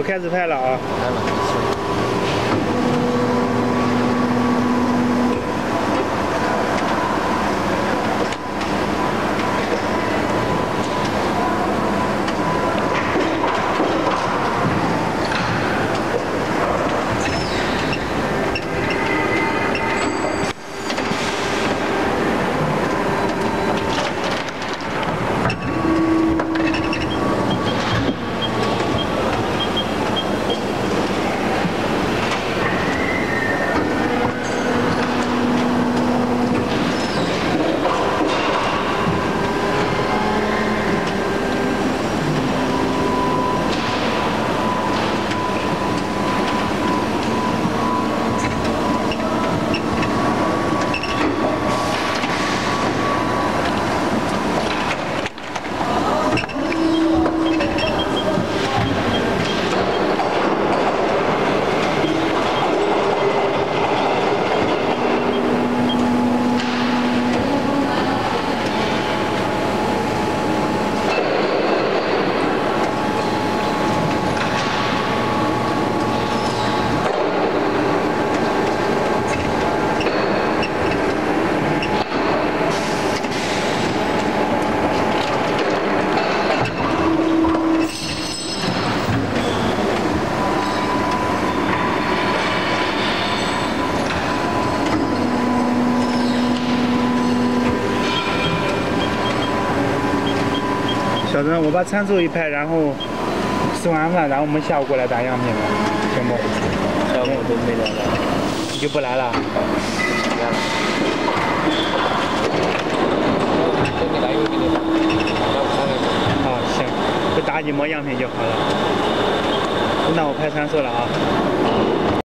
我开始拍了啊。拍了，小陈，我把参数一拍，然后吃完饭，然后我们下午过来打样品吧，行不？下午我都没来了，你就不来了？不来了。等你来又给你打，要不他来啊，行，就打几模样品就好了。那我拍参数了啊。